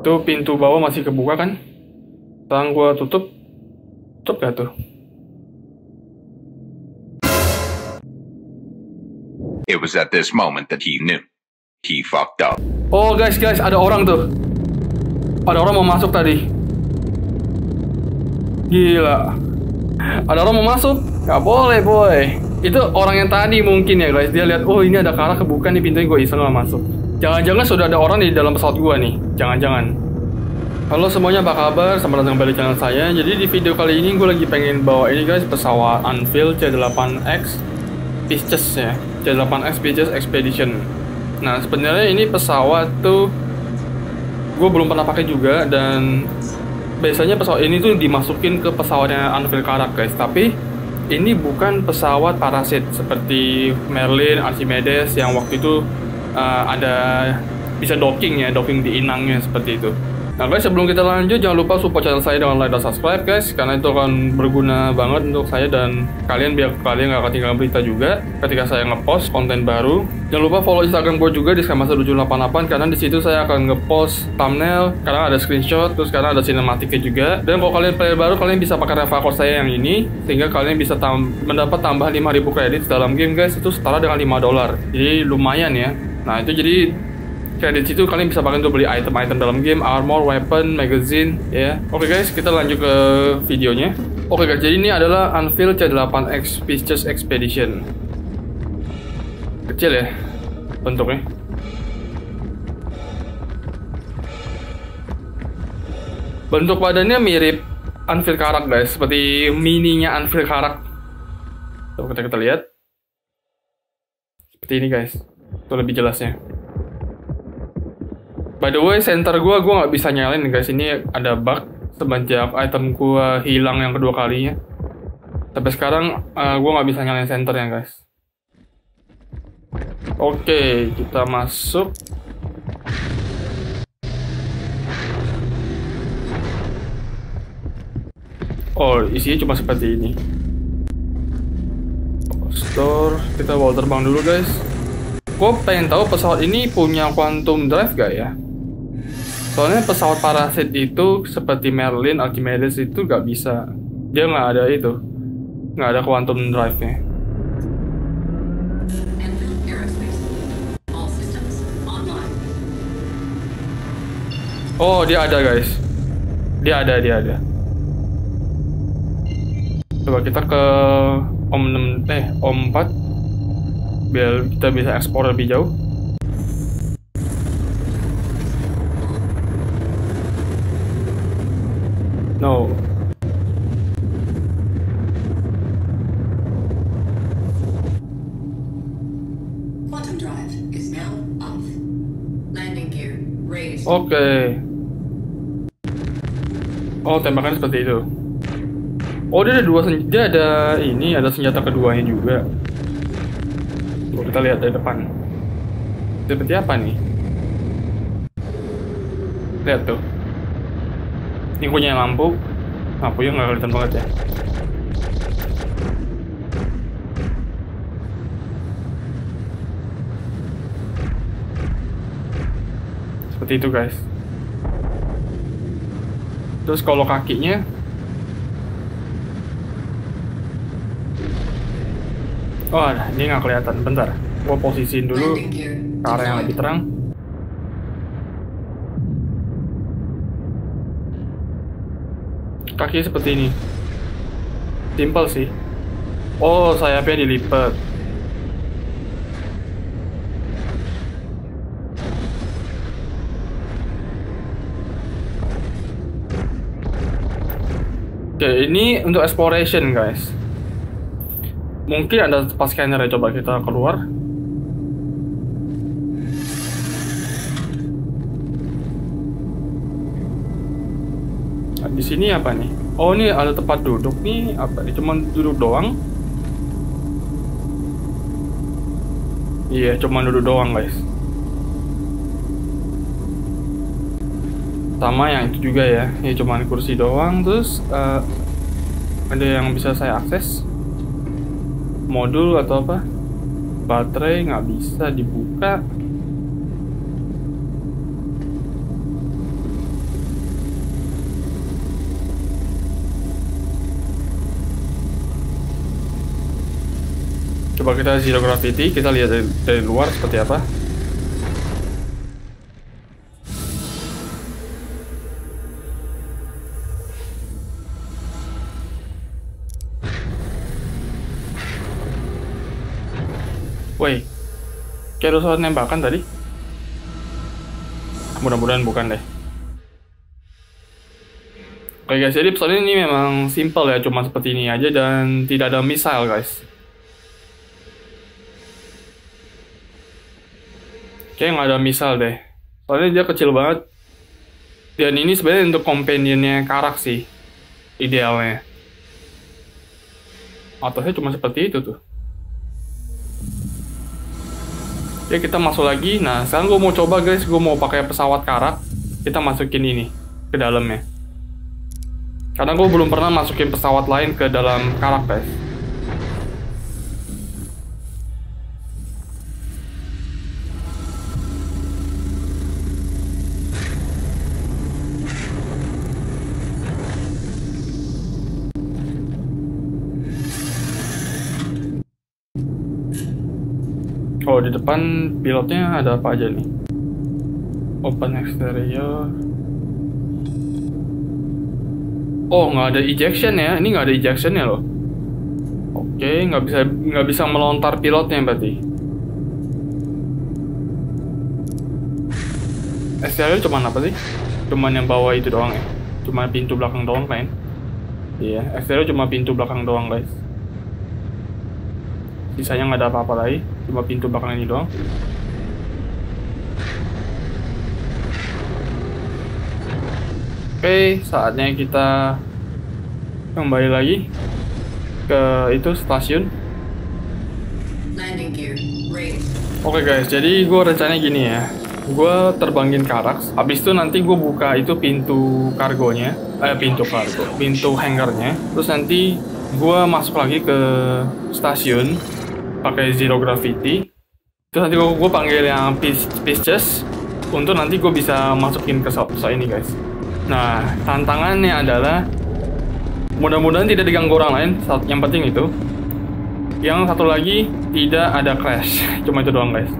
Tuh pintu bawah masih kebuka kan? Sekarang gua tutup. Tutup gak tuh? It was at this moment that he knew. He fucked up. Oh guys, guys, ada orang tuh. Ada orang mau masuk tadi. Gila. Ada orang mau masuk. Gak boleh, boy. Itu orang yang tadi mungkin ya guys. Dia lihat, oh ini ada karah kebuka nih pintunya gue iseng lah masuk. Jangan-jangan sudah ada orang di dalam pesawat gua nih. Jangan-jangan. Halo semuanya, apa kabar? Selamat datang kembali channel saya. Jadi di video kali ini gue lagi pengen bawa ini guys pesawat Anfield C8X Pisces ya. C8X Pisces Expedition. Nah sebenarnya ini pesawat tuh gue belum pernah pakai juga dan biasanya pesawat ini tuh dimasukin ke pesawatnya Anfield Karak guys. Tapi ini bukan pesawat parasit seperti Merlin, Archimedes yang waktu itu uh, ada bisa docking ya, docking di inangnya seperti itu. Nah guys sebelum kita lanjut jangan lupa support channel saya dengan like dan subscribe guys karena itu akan berguna banget untuk saya dan kalian biar kalian gak ketinggalan berita juga ketika saya ngepost konten baru. Jangan lupa follow Instagram gue juga di skemasa788 karena di situ saya akan ngepost thumbnail, karena ada screenshot, terus karena ada sinematiknya juga. Dan kalau kalian player baru kalian bisa pakai referral saya yang ini sehingga kalian bisa tam mendapat tambah 5000 kredit dalam game guys itu setara dengan 5 dolar. Jadi lumayan ya. Nah itu jadi kredit situ kalian bisa pakai untuk beli item-item dalam game, armor, weapon, magazine, ya. Oke okay guys, kita lanjut ke videonya. Oke okay guys, jadi ini adalah Anfield C8X Pictures Expedition. Kecil ya bentuknya. Bentuk badannya mirip Anfield Karak guys, seperti mininya Anfield Karak. Coba kita, kita lihat. Seperti ini guys. Itu lebih jelasnya. By the way, center gua gua nggak bisa nyalain guys. Ini ada bug semenjak item gua hilang yang kedua kalinya. Tapi sekarang uh, gua nggak bisa nyalain centernya guys. Oke, kita masuk. Oh, isinya cuma seperti ini. Store, kita bawa terbang dulu guys. Gue pengen tahu pesawat ini punya quantum drive gak ya? Soalnya pesawat parasit itu seperti Merlin, Archimedes itu gak bisa. Dia nggak ada itu, nggak ada quantum drive-nya. Oh, dia ada guys. Dia ada, dia ada. Coba kita ke Om 6 eh Om 4 biar kita bisa ekspor lebih jauh. No. Oke. Okay. Oh, tembakan seperti itu. Oh, dia ada dua senjata, ada ini, ada senjata keduanya juga. Kita lihat dari depan. Seperti apa nih? Lihat tuh. Ini punya lampu. Lampunya nggak kelihatan banget ya. Seperti itu guys. Terus kalau kakinya Oh, ada. ini nggak kelihatan. Bentar, gua posisiin dulu ke arah yang lebih terang. Kaki seperti ini. Simple sih. Oh, sayapnya dilipat. Oke, ini untuk exploration, guys. Mungkin ada tempat scanner ya, coba kita keluar. Nah, di sini apa nih? Oh, ini ada tempat duduk nih. Apa nih? Cuman duduk doang. Iya, cuman duduk doang, guys. Sama yang itu juga ya. Ini cuman kursi doang. Terus eh, ada yang bisa saya akses modul atau apa? Baterai nggak bisa dibuka. Coba kita zero gravity kita lihat dari, dari luar seperti apa. Woi, kayak ada suara nembakan tadi. Mudah-mudahan bukan deh. Oke guys, jadi episode ini memang simple ya, cuma seperti ini aja dan tidak ada missile guys. Kayaknya nggak ada missile deh. Soalnya dia kecil banget. Dan ini sebenarnya untuk companionnya karak sih, idealnya. Atasnya cuma seperti itu tuh. Ya kita masuk lagi. Nah sekarang gue mau coba guys, gue mau pakai pesawat karak. Kita masukin ini ke dalamnya. Karena gue belum pernah masukin pesawat lain ke dalam karak guys. Oh di depan pilotnya ada apa aja nih? Open exterior. Oh nggak ada ejection ya? Ini nggak ada ejection ya loh. Oke nggak bisa nggak bisa melontar pilotnya berarti. Exterior cuman apa sih? Cuman yang bawah itu doang ya? Cuma pintu belakang doang kan? Iya, exterior cuma pintu belakang doang guys sisanya nggak ada apa-apa lagi cuma pintu belakang ini doang. Oke saatnya kita kembali lagi ke itu stasiun. Oke guys, jadi gue rencananya gini ya. Gue terbangin Karax Habis itu nanti gue buka itu pintu kargonya Eh pintu kargo Pintu hangarnya. Terus nanti gue masuk lagi ke stasiun pakai zero gravity. Terus nanti gue, panggil yang Pisces untuk nanti gue bisa masukin ke pesawat ini guys. Nah tantangannya adalah mudah-mudahan tidak diganggu orang lain. Yang penting itu. Yang satu lagi tidak ada crash. Cuma itu doang guys.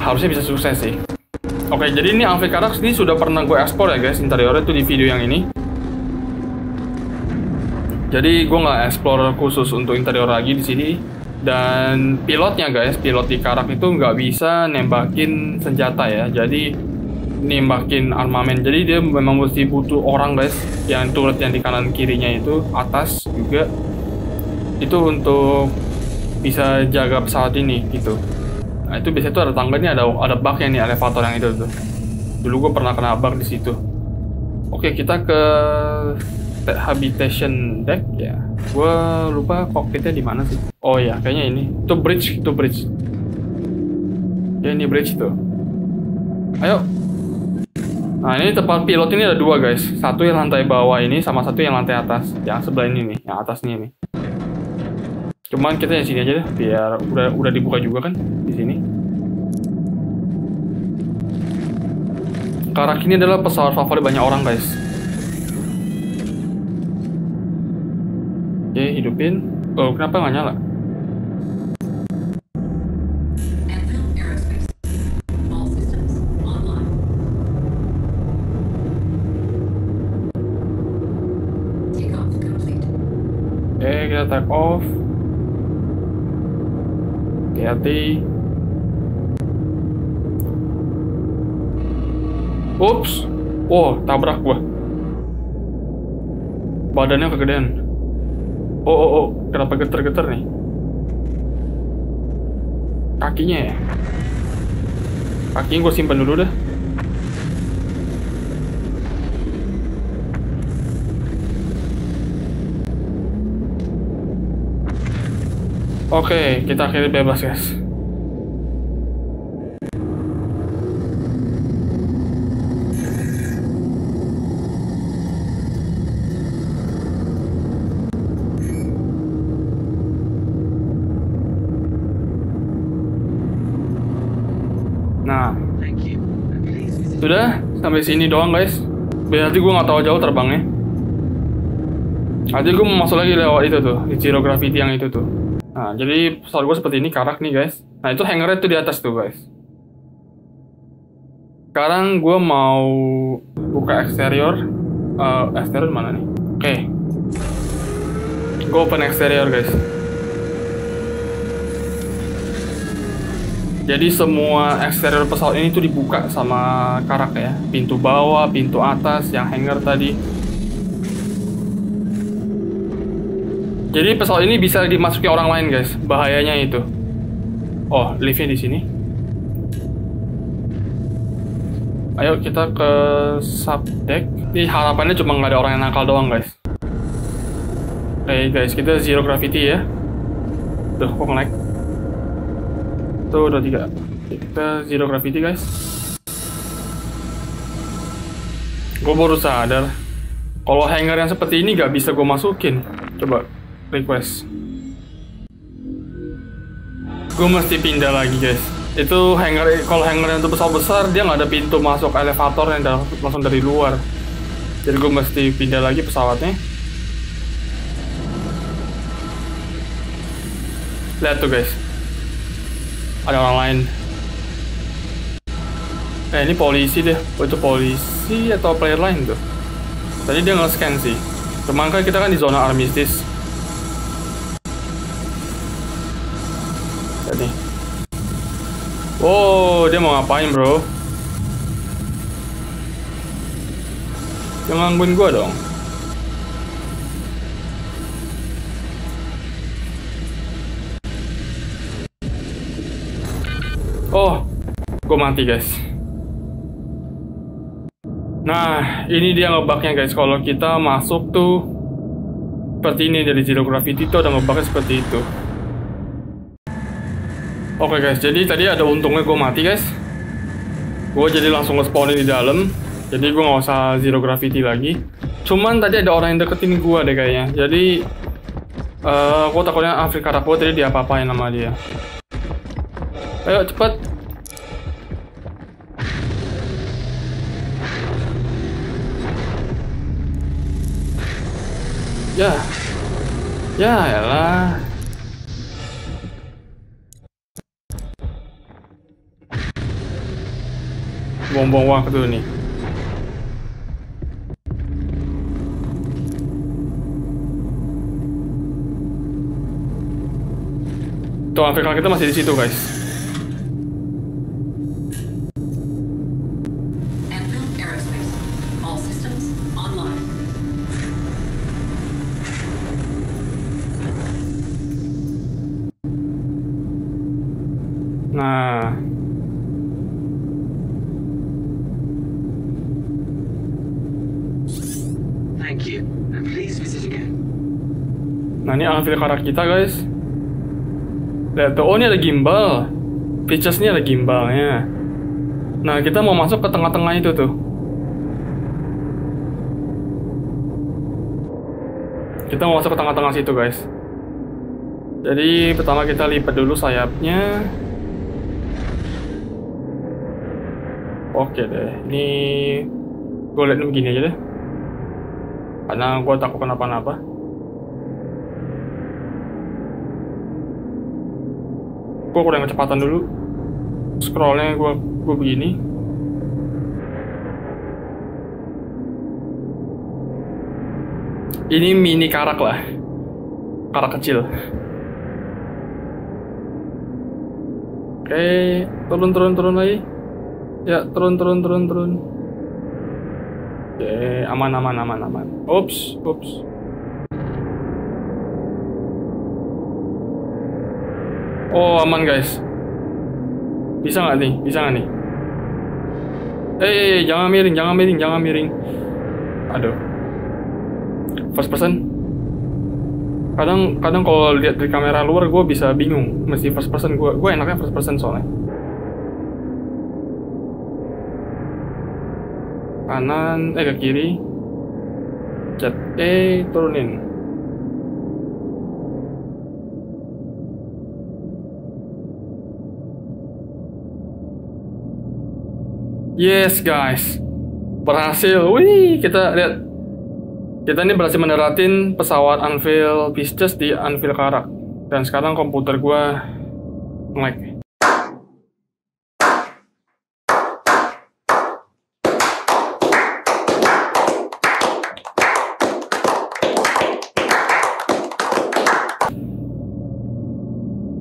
Harusnya bisa sukses sih. Oke jadi ini Amphicarix ini sudah pernah gue ekspor ya guys. Interiornya tuh di video yang ini jadi gue nggak explore khusus untuk interior lagi di sini. Dan pilotnya guys, pilot di Karak itu nggak bisa nembakin senjata ya. Jadi nembakin armamen. Jadi dia memang mesti butuh orang guys. Yang turret yang di kanan kirinya itu atas juga itu untuk bisa jaga pesawat ini gitu. Nah itu biasanya tuh ada tangganya ada ada bugnya nih elevator yang itu tuh. Dulu gue pernah kena bug di situ. Oke kita ke habitation deck ya. Gua lupa cockpitnya di mana sih. Oh ya, kayaknya ini. Itu bridge, itu bridge. Ya ini bridge tuh. Ayo. Nah ini tempat pilot ini ada dua guys. Satu yang lantai bawah ini sama satu yang lantai atas. Yang sebelah ini nih, yang atas nih nih. Cuman kita yang sini aja deh, biar udah udah dibuka juga kan di sini. Karak ini adalah pesawat favorit banyak orang guys. Hidupin. Oh, kenapa nggak nyala? Oke, kita take off. Hati-hati. Ups. Wow, tabrak gua. Badannya kegedean. Oh, oh, oh. Kenapa geter-geter nih? Kakinya ya? Kakinya gue simpan dulu dah. Oke, kita akhirnya bebas guys. Sampai sini doang guys. Berarti gue nggak tahu jauh terbangnya. Nanti gue mau masuk lagi lewat itu tuh, di zero gravity yang itu tuh. Nah, jadi pesawat gue seperti ini karak nih guys. Nah itu hangarnya tuh di atas tuh guys. Sekarang gue mau buka eksterior. Eh, eksterior mana nih? Oke. Gue open eksterior guys. Jadi semua eksterior pesawat ini tuh dibuka sama karak ya. Pintu bawah, pintu atas, yang hangar tadi. Jadi pesawat ini bisa dimasuki orang lain guys. Bahayanya itu. Oh, liftnya di sini. Ayo kita ke subdeck. Ini harapannya cuma nggak ada orang yang nakal doang guys. Oke guys, kita zero gravity ya. Tuh, kok nge-lag? Tuh, udah tiga. Kita zero gravity guys. Gue baru sadar. Kalau hangar yang seperti ini nggak bisa gue masukin. Coba request. Gue mesti pindah lagi guys. Itu hangar kalau hangar yang besar besar dia nggak ada pintu masuk elevator yang langsung dari luar. Jadi gue mesti pindah lagi pesawatnya. Lihat tuh guys. Ada orang lain. Eh ini polisi deh. Oh, itu polisi atau player lain tuh? Tadi dia nge-scan sih. Cuman kan kita kan di zona armistice. Lihat nih. Oh, dia mau ngapain bro? Jangan gangguin gua dong. Oh, gue mati guys. Nah, ini dia ngebugnya guys. Kalau kita masuk tuh seperti ini dari zero gravity tuh ada ngebugnya seperti itu. Oke guys, jadi tadi ada untungnya gue mati guys. Gue jadi langsung nge-spawnin di dalam. Jadi gue nggak usah zero gravity lagi. Cuman tadi ada orang yang deketin gue deh kayaknya. Jadi eh gue takutnya Afrika gue tadi diapa-apain sama dia. Ayo cepet. Ya. Ya elah. Buang-buang waktu nih. Tuh Afrika kita masih di situ guys. Nah ini Alfil karak kita guys. Lihat tuh, oh ini ada gimbal. Features ini ada gimbalnya. Nah kita mau masuk ke tengah-tengah itu tuh. Kita mau masuk ke tengah-tengah situ guys. Jadi pertama kita lipat dulu sayapnya. Oke deh, ini gue liat begini aja deh. Karena gue takut kenapa-napa. Gue kurang kecepatan dulu. Scrollnya gue gue begini. Ini mini karak lah. Karak kecil. Oke, turun turun turun lagi. Ya, turun turun turun turun. Oke, aman aman aman aman. Ups, ups. Oh, aman guys. Bisa nggak nih? Bisa nggak nih? Eh, jangan miring, jangan miring, jangan miring. Aduh. First person. Kadang kadang kalau lihat dari kamera luar gue bisa bingung. Mesti first person gue. Gue enaknya first person soalnya. kanan eh ke kiri cat E turunin yes guys berhasil wih kita lihat kita ini berhasil mendaratin pesawat Anvil Pisces di Anvil Karak Dan sekarang komputer gue nge-lag.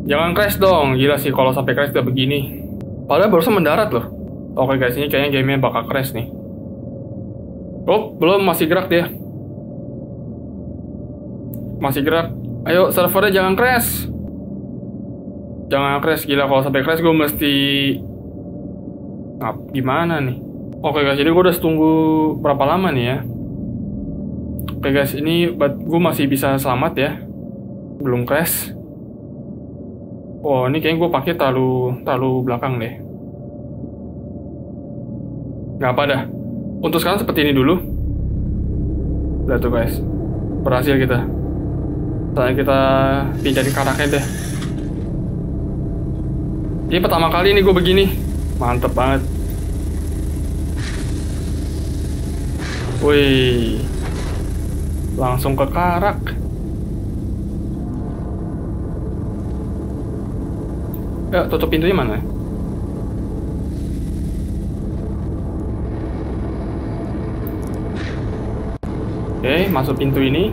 Jangan crash dong, gila sih kalau sampai crash udah begini. Padahal barusan mendarat loh. Oke guys, ini kayaknya gamenya bakal crash nih. Oh, belum masih gerak dia. Masih gerak. Ayo, servernya jangan crash. Jangan crash, gila kalau sampai crash gue mesti... Ngap, gimana nih? Oke guys, jadi gue udah tunggu berapa lama nih ya. Oke guys, ini gue masih bisa selamat ya. Belum crash. Oh, ini kayaknya gue pakai terlalu terlalu belakang deh. Gak apa dah. Untuk sekarang seperti ini dulu. Udah tuh guys. Berhasil kita. Saya kita pindahin karakternya deh. Ini pertama kali ini gue begini. Mantep banget. Wih. Langsung ke karak. Ya, tutup pintunya mana? Oke, masuk pintu ini.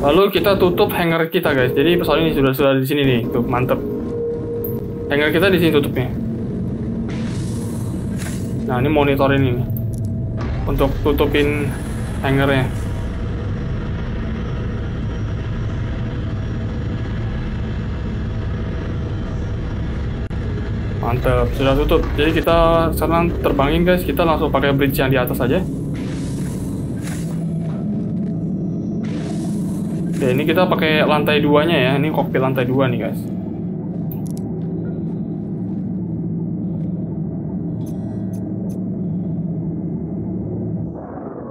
Lalu kita tutup hanger kita, guys. Jadi pesawat ini sudah sudah di sini nih. Tuh, mantep. Hanger kita di sini tutupnya. Nah, ini monitor ini. Untuk tutupin hangernya. Mantap, sudah tutup. Jadi kita sekarang terbangin guys, kita langsung pakai bridge yang di atas aja. Oke, ini kita pakai lantai duanya ya. Ini kokpit lantai dua nih guys.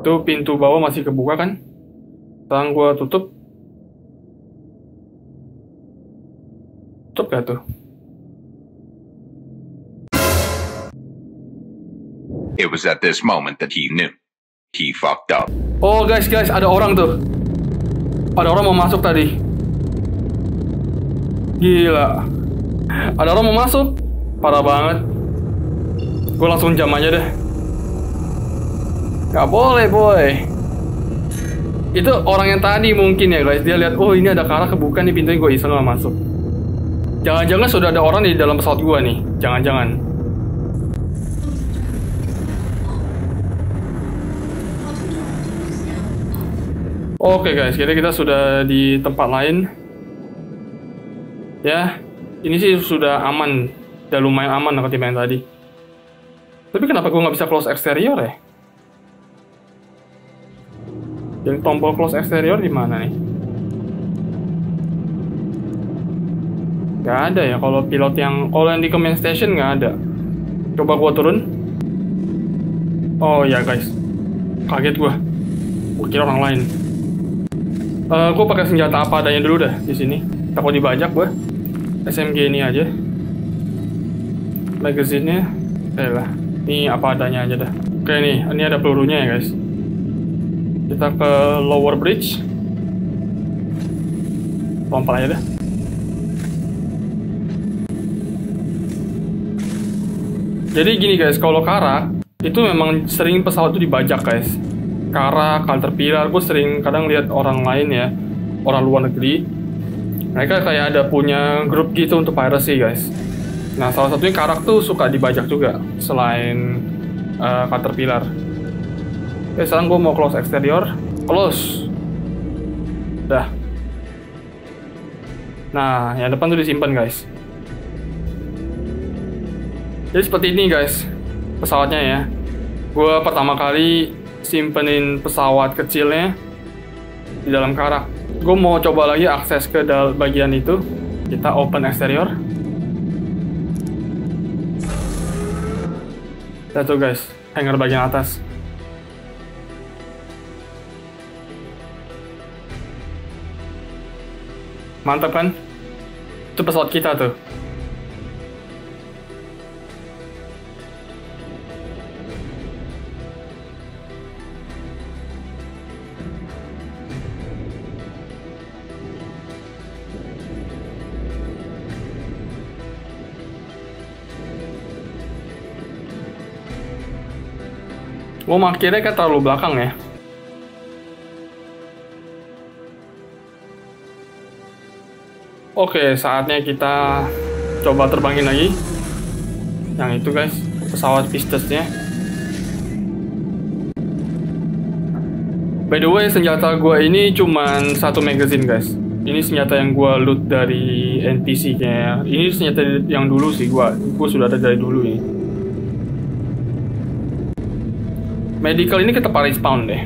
Tuh pintu bawah masih kebuka kan? Sekarang gua tutup. Tutup gak tuh? It was at this moment that he knew. He fucked up. Oh guys, guys, ada orang tuh. Ada orang mau masuk tadi. Gila. Ada orang mau masuk. Parah banget. Gue langsung jam aja deh. Gak boleh, boy. Itu orang yang tadi mungkin ya guys. Dia lihat, oh ini ada karah kebuka nih pintunya gue iseng gak masuk. Jangan-jangan sudah ada orang di dalam pesawat gue nih. Jangan-jangan. Oke guys, jadi kita sudah di tempat lain. Ya, ini sih sudah aman. Udah lumayan aman ketimbang yang tadi. Tapi kenapa gue nggak bisa close eksterior ya? Yang tombol close eksterior di mana nih? Gak ada ya, kalau pilot yang... Kalau yang di command station nggak ada. Coba gue turun. Oh ya guys. Kaget gue. Gue kira orang lain. Uh, gue pakai senjata apa adanya dulu dah di sini. Takut dibajak gue. SMG ini aja. Magazine-nya, eh lah. Ini apa adanya aja dah. Oke nih, ini ada pelurunya ya guys. Kita ke lower bridge. Lompat aja dah. Jadi gini guys, kalau karak itu memang sering pesawat itu dibajak guys Kara, Caterpillar, gue sering kadang lihat orang lain ya, orang luar negeri, mereka kayak ada punya grup gitu untuk piracy guys. Nah salah satunya Karak tuh suka dibajak juga, selain uh, Caterpillar. Oke sekarang gue mau close eksterior, close. Dah. Nah yang depan tuh disimpan guys. Jadi seperti ini guys, pesawatnya ya. Gue pertama kali simpenin pesawat kecilnya di dalam karak. Gue mau coba lagi akses ke bagian itu. Kita open eksterior. Lihat tuh guys, hanger bagian atas. Mantap kan? Itu pesawat kita tuh. Gue markirnya kan terlalu belakang ya. Oke, saatnya kita coba terbangin lagi. Yang itu guys, pesawat Pistusnya. By the way, senjata gue ini cuman satu magazine guys. Ini senjata yang gue loot dari NPC kayaknya. Ini senjata yang dulu sih gue. Gue sudah ada dari dulu ini. Medical ini kita paling spawn deh.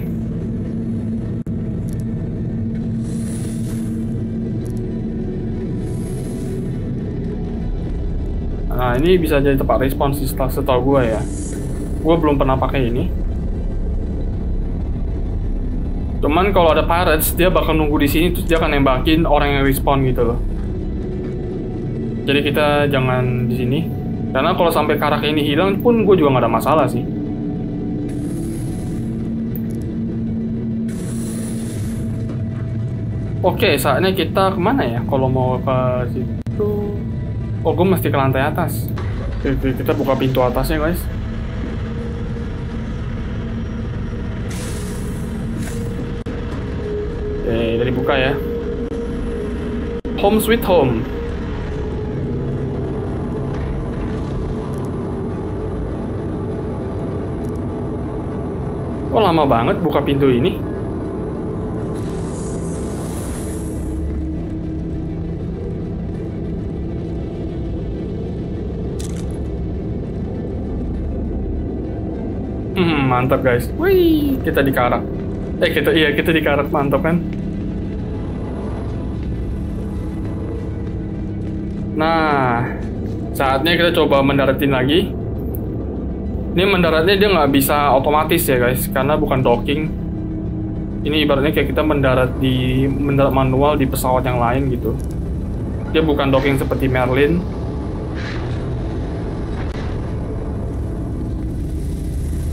Nah ini bisa jadi tempat respawn sih setelah setahu gue ya. Gue belum pernah pakai ini. Cuman kalau ada pirates dia bakal nunggu di sini terus dia akan nembakin orang yang respawn gitu loh. Jadi kita jangan di sini. Karena kalau sampai karak ini hilang pun gue juga nggak ada masalah sih. Oke, saatnya kita ke mana ya? Kalau mau ke situ, oh gue mesti ke lantai atas. Oke, kita buka pintu atasnya guys. Oke, dari buka ya. Home sweet home. Kok lama banget buka pintu ini? Mantap guys. Wih, kita di karak. Eh, kita iya kita di karak mantap kan? Nah, saatnya kita coba mendaratin lagi. Ini mendaratnya dia nggak bisa otomatis ya guys, karena bukan docking. Ini ibaratnya kayak kita mendarat di mendarat manual di pesawat yang lain gitu. Dia bukan docking seperti Merlin.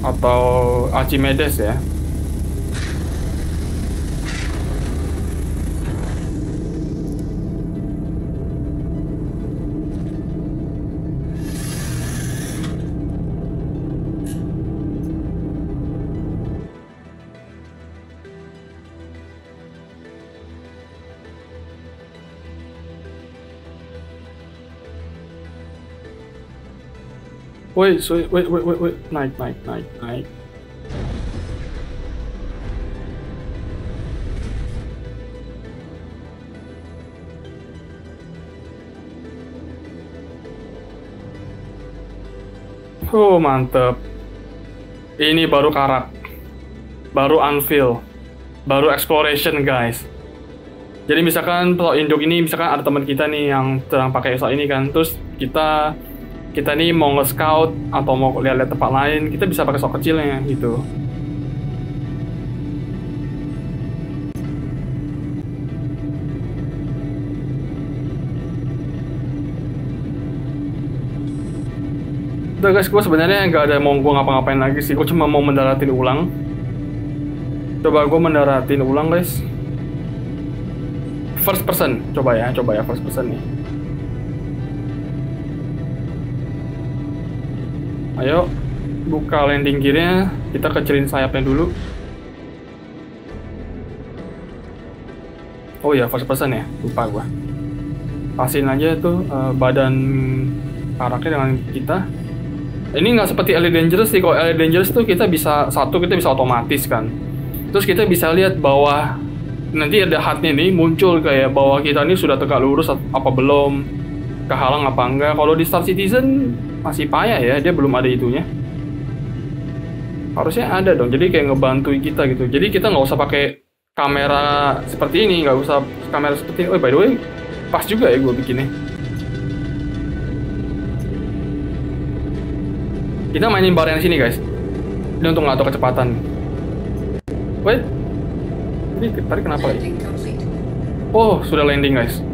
Atau Archimedes ya. Wait, wait, wait, wait, wait, naik, naik, naik, naik. Oh, mantep. Ini baru karak. Baru unveil. Baru exploration, guys. Jadi misalkan pesawat induk ini misalkan ada teman kita nih yang sedang pakai pesawat ini kan, terus kita kita nih mau nge-scout atau mau lihat-lihat tempat lain, kita bisa pakai pesawat kecilnya gitu. Udah guys, gue sebenarnya nggak ada mau gue ngapa-ngapain lagi sih. Gue cuma mau mendaratin ulang. Coba gue mendaratin ulang guys. First person, coba ya, coba ya first person nih. Ayo, buka landing gearnya. Kita kecilin sayapnya dulu. Oh ya, first person ya, lupa gua. Pasin aja tuh uh, badan karakter dengan kita. Ini nggak seperti Elite Dangerous sih. Kalau Elite Dangerous tuh kita bisa satu kita bisa otomatis kan. Terus kita bisa lihat bawah nanti ada hatnya nih muncul kayak bahwa kita ini sudah tegak lurus apa belum kehalang apa enggak kalau di Star Citizen masih payah ya dia belum ada itunya. Harusnya ada dong jadi kayak ngebantu kita gitu. Jadi kita nggak usah pakai kamera seperti ini nggak usah kamera seperti ini. oh by the way pas juga ya gue bikinnya. Kita mainin bar yang sini guys. Ini untuk ngatur kecepatan. Wait. Ini tadi kenapa lagi complete. oh sudah landing guys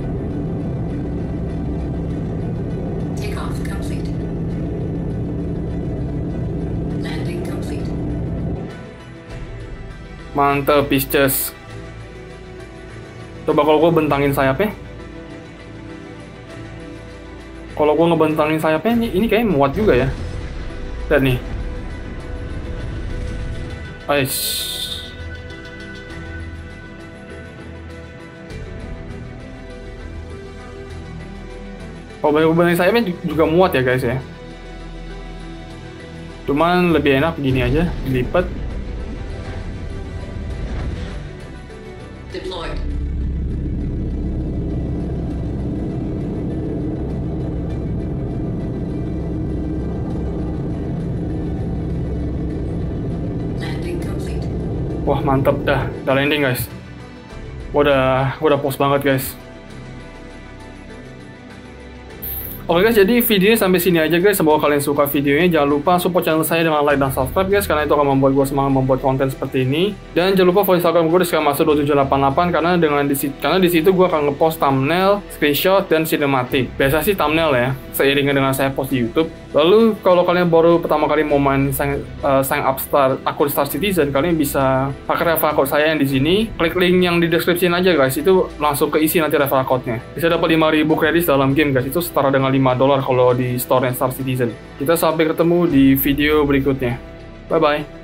Mantep, Pisces. Coba kalau gue bentangin sayapnya. Kalau gue ngebentangin sayapnya, ini, ini kayak muat juga ya. Lihat nih. Ais. Oh, banyak sayapnya juga muat ya guys ya. Cuman lebih enak begini aja, dilipat. Deployed. Wah mantep dah, udah landing guys. Gua udah, gua udah post banget guys. Oke guys, jadi videonya sampai sini aja guys. Semoga kalian suka videonya. Jangan lupa support channel saya dengan like dan subscribe guys, karena itu akan membuat gue semangat membuat konten seperti ini. Dan jangan lupa follow Instagram gue di masuk 2788 karena dengan di karena di situ gue akan ngepost thumbnail, screenshot, dan cinematic. Biasa sih thumbnail ya, seiringan dengan saya post di YouTube. Lalu kalau kalian baru pertama kali mau main sign, uh, up star akun Star Citizen, kalian bisa pakai referral code saya yang di sini. Klik link yang di deskripsi aja guys, itu langsung keisi nanti referral code-nya. Bisa dapat 5000 kredit dalam game guys, itu setara dengan 5 dolar kalau di store Star Citizen. Kita sampai ketemu di video berikutnya. Bye bye.